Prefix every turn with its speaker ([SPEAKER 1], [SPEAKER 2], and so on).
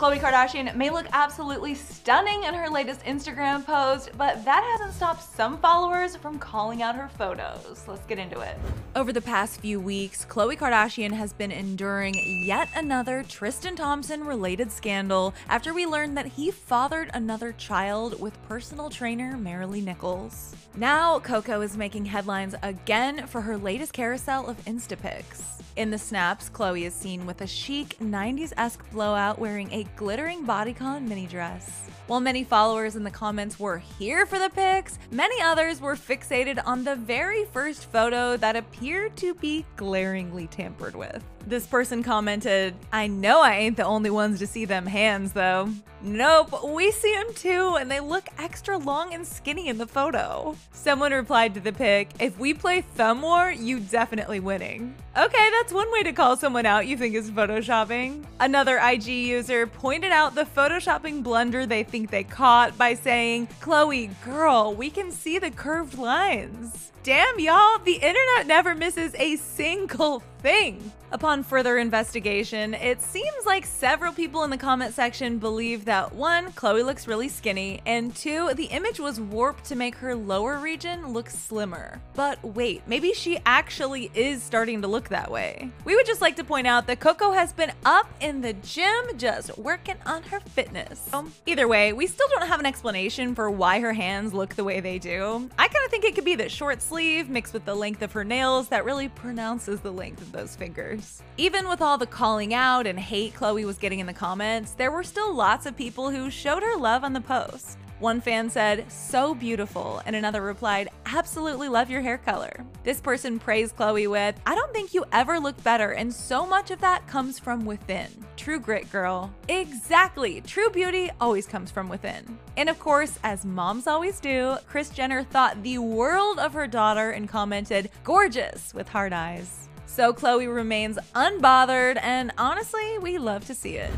[SPEAKER 1] Khloe Kardashian may look absolutely stunning in her latest Instagram post, but that hasn't stopped some followers from calling out her photos. Let's get into it. Over the past few weeks, Khloe Kardashian has been enduring yet another Tristan Thompson related scandal after we learned that he fathered another child with personal trainer Maralee Nichols. Now, Coco is making headlines again for her latest carousel of Instapics. In the snaps, Khloe is seen with a chic 90s esque blowout wearing a glittering bodycon mini dress. While many followers in the comments were here for the pics, many others were fixated on the very first photo that appeared to be glaringly tampered with. This person commented, I know I ain't the only ones to see them hands though. Nope, we see them too, and they look extra long and skinny in the photo. Someone replied to the pic, if we play Thumb War, you definitely winning. Okay, that's one way to call someone out you think is photoshopping. Another IG user pointed out the photoshopping blunder they think they caught by saying, Khloe, girl, we can see the curved lines. Damn, y'all, the internet never misses a single thing. Upon further investigation, it seems like several people in the comment section believe that one, Khloe looks really skinny, and two, the image was warped to make her lower region look slimmer. But wait, maybe she actually is starting to look that way. We would just like to point out that Coco has been up in the gym just working on her fitness. Either way, we still don't have an explanation for why her hands look the way they do. I kind of think it could be the short sleeve mixed with the length of her nails that really pronounces the length those fingers. Even with all the calling out and hate Khloe was getting in the comments, there were still lots of people who showed her love on the post. One fan said, so beautiful, and another replied, absolutely love your hair color. This person praised Khloe with, I don't think you ever look better, and so much of that comes from within. True grit, girl. Exactly, true beauty always comes from within. And of course, as moms always do, Kris Jenner thought the world of her daughter and commented, gorgeous, with hard eyes. So Khloe remains unbothered, and honestly, we love to see it.